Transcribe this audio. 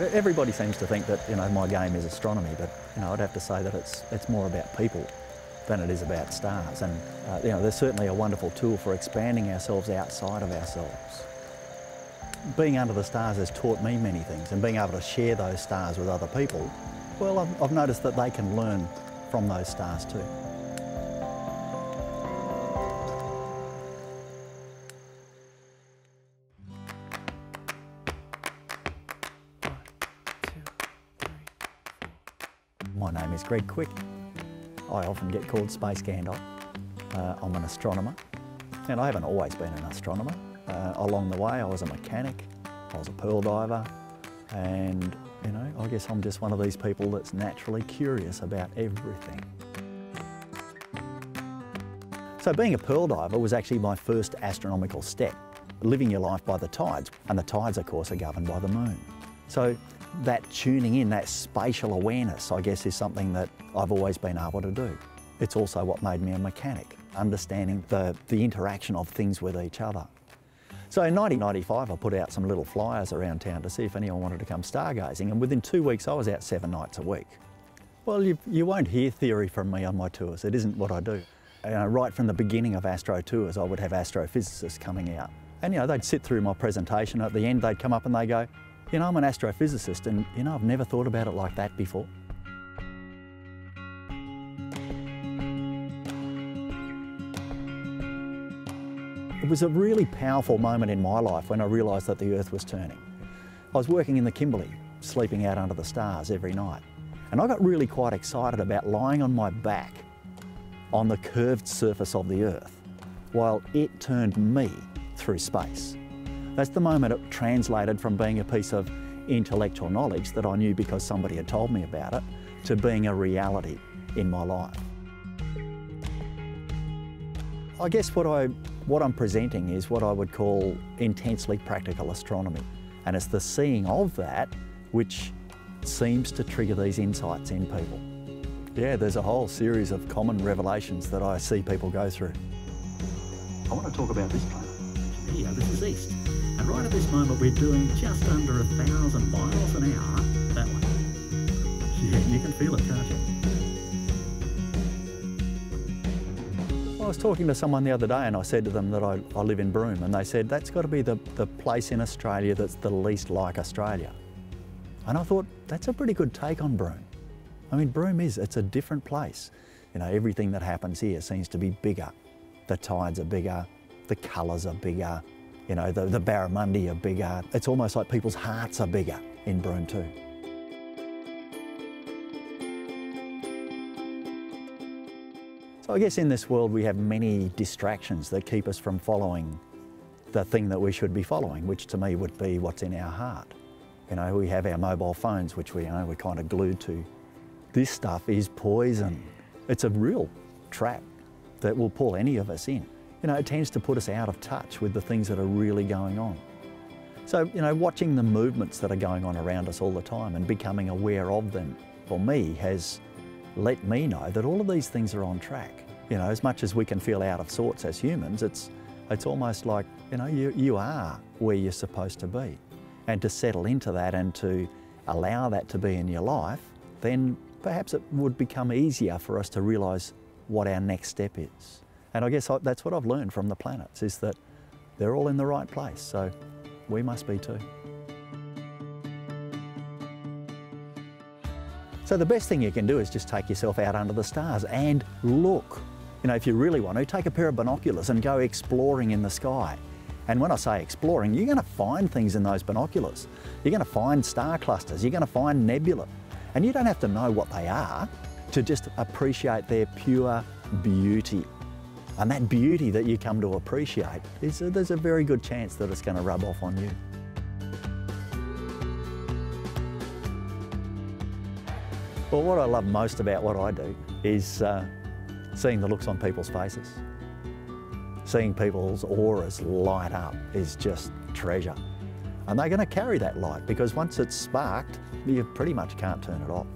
Everybody seems to think that you know my game is astronomy, but you know I'd have to say that it's it's more about people than it is about stars. And uh, you know they're certainly a wonderful tool for expanding ourselves outside of ourselves. Being under the stars has taught me many things, and being able to share those stars with other people, well, I've, I've noticed that they can learn from those stars too. My name is Greg Quicke. I often get called Space Gandalf. Uh, I'm an astronomer, and I haven't always been an astronomer. Uh, along the way, I was a mechanic, I was a pearl diver, and you know, I guess I'm just one of these people that's naturally curious about everything. So being a pearl diver was actually my first astronomical step, living your life by the tides, and the tides, of course, are governed by the moon. So that tuning in, that spatial awareness, I guess, is something that I've always been able to do. It's also what made me a mechanic, understanding the, the interaction of things with each other. So in 1995, I put out some little flyers around town to see if anyone wanted to come stargazing, and within two weeks, I was out seven nights a week. Well, you, you won't hear theory from me on my tours. It isn't what I do. You know, right from the beginning of Astro Tours, I would have astrophysicists coming out. And, you know, they'd sit through my presentation. At the end, they'd come up and they go, you know, I'm an astrophysicist and, you know, I've never thought about it like that before. It was a really powerful moment in my life when I realised that the Earth was turning. I was working in the Kimberley, sleeping out under the stars every night. And I got really quite excited about lying on my back on the curved surface of the Earth while it turned me through space. That's the moment it translated from being a piece of intellectual knowledge that I knew because somebody had told me about it to being a reality in my life. I guess what, I, what I'm presenting is what I would call intensely practical astronomy. And it's the seeing of that which seems to trigger these insights in people. Yeah, there's a whole series of common revelations that I see people go through. I want to talk about this planet. Here, this is east. And right at this moment, we're doing just under a thousand miles an hour that way. Yeah, you can feel it, can't you? I was talking to someone the other day and I said to them that I, I live in Broome and they said that's got to be the, the place in Australia that's the least like Australia. And I thought, that's a pretty good take on Broome. I mean, Broome is, it's a different place. You know, everything that happens here seems to be bigger. The tides are bigger, the colours are bigger, you know, the, the barramundi are bigger. It's almost like people's hearts are bigger in Broome too. So I guess in this world we have many distractions that keep us from following the thing that we should be following, which to me would be what's in our heart. You know, we have our mobile phones, which we you know we're kind of glued to. This stuff is poison. It's a real trap that will pull any of us in. You know, it tends to put us out of touch with the things that are really going on. So, you know, watching the movements that are going on around us all the time and becoming aware of them, for me, has let me know that all of these things are on track. You know, as much as we can feel out of sorts as humans, it's, it's almost like, you know, you, you are where you're supposed to be. And to settle into that and to allow that to be in your life, then perhaps it would become easier for us to realise what our next step is. And I guess that's what I've learned from the planets, is that they're all in the right place, so we must be too. So the best thing you can do is just take yourself out under the stars and look. You know, if you really want to, take a pair of binoculars and go exploring in the sky. And when I say exploring, you're going to find things in those binoculars. You're going to find star clusters, you're going to find nebula. And you don't have to know what they are to just appreciate their pure beauty. And that beauty that you come to appreciate, is a, there's a very good chance that it's going to rub off on you. Well, what I love most about what I do is uh, seeing the looks on people's faces. Seeing people's auras light up is just treasure. And they're going to carry that light because once it's sparked, you pretty much can't turn it off.